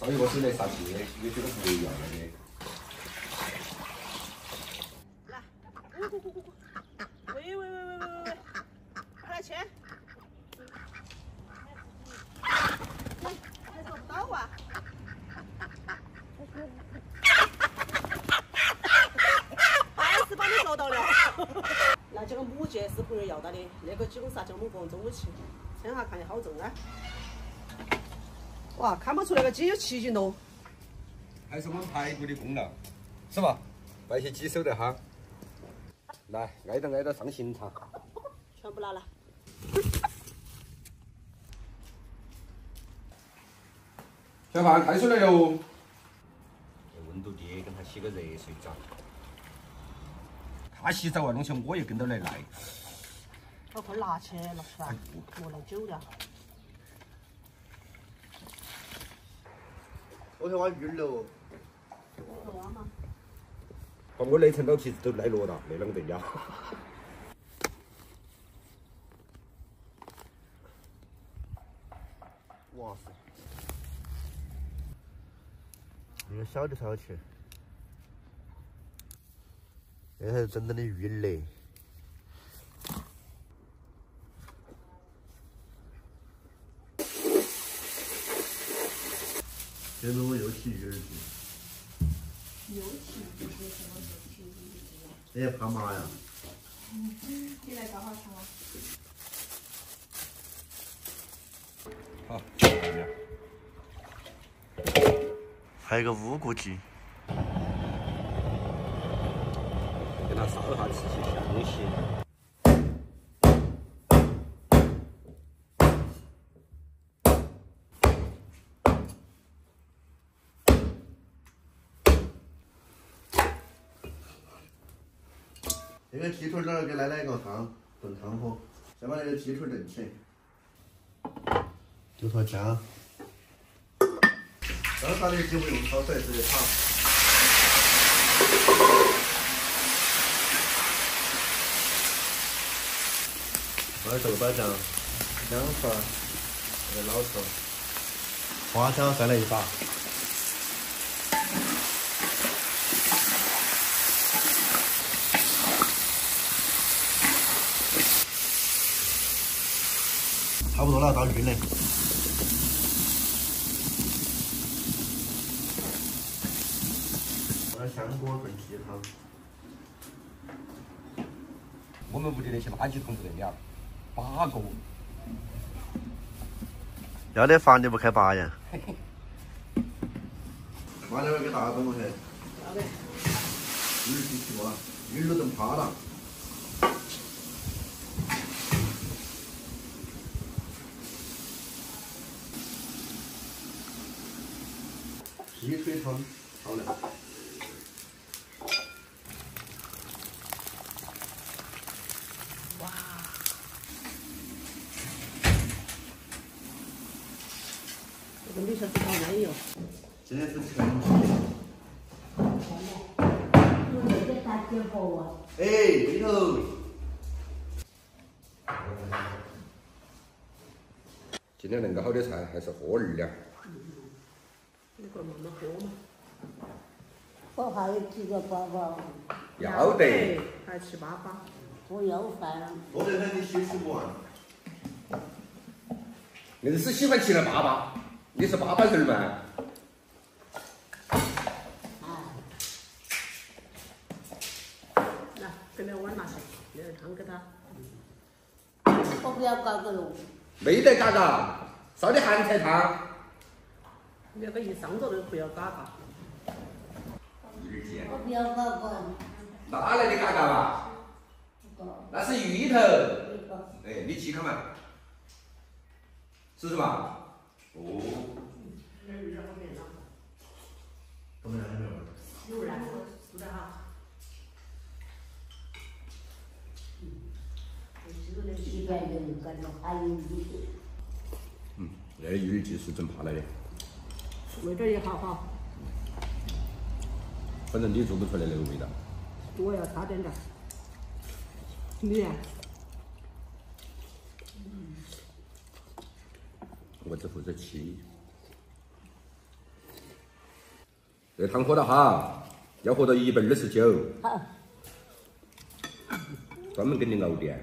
烧一个水来杀鸡，有些都不一样的。来，咕咕咕咕咕，喂喂喂喂喂喂，快来牵！还做不到啊！还是把你找到了。那几个母鸡是朋友要到的，那个鸡公啥叫我们过中午去称下看你好重啊！哇，看不出那个鸡有七斤多。还是我们排骨的功劳，是吧？把些鸡收得哈。来，挨着挨着上刑场。全部拿来。小范，开水来哟。温度低，跟他洗个热水澡。他洗澡啊，弄些我也跟着来来。把块拿起来了是吧？磨了久了。我去挖鱼了。我挖嘛。把我那层老皮子都来落了，那啷个得了？哇塞！那个小的才好吃，那才是真正的鱼嘞。现在我又起鱼儿去。又起鱼儿什么时候起鱼儿？哎，怕妈呀！你来搞好汤啊！好，还有个乌骨鸡，给它烧一下吃起香些。这个鸡腿儿给奶奶一个汤炖汤喝，先把这个鸡腿炖起，丢坨姜，刚杀的鸡不用焯水，直接炒。放点豆瓣酱、姜粉、那个老抽、花椒，再来一把。差不多了，倒匀嘞。放点香锅炖鸡汤。我们屋的那些垃圾桶不得了，八个。要得罚你不开八呀。妈那边给大家炖过去。鱼儿起锅，鱼都炖趴了。鸡腿汤好了。哇！这个米线是好安逸哦。今天是成绩。哎，对头。今天恁个好的菜，还是喝二两。我还有几个包包。要得。还吃粑粑。我要饭。多得很，你休息不完。硬是喜欢吃那粑粑，你是粑粑人吗？来，给那碗拿下，那点汤给他。我不要嘎个喽。没得嘎嘎，烧的咸菜汤。那个一上桌都不要嘎嘎。我不要嘎嘎。哪来的嘎嘎嘛？那是芋头。哎，你去看嘛，是不是嘛？哦。怎么样？有然后是的哈。嗯，那鱼儿鸡是整怕来的。味道也好好。反正你做不出来那个味道。我要差点点。你？我只负责吃。这汤喝到哈，要喝到一百二十九，好，专门给你熬的。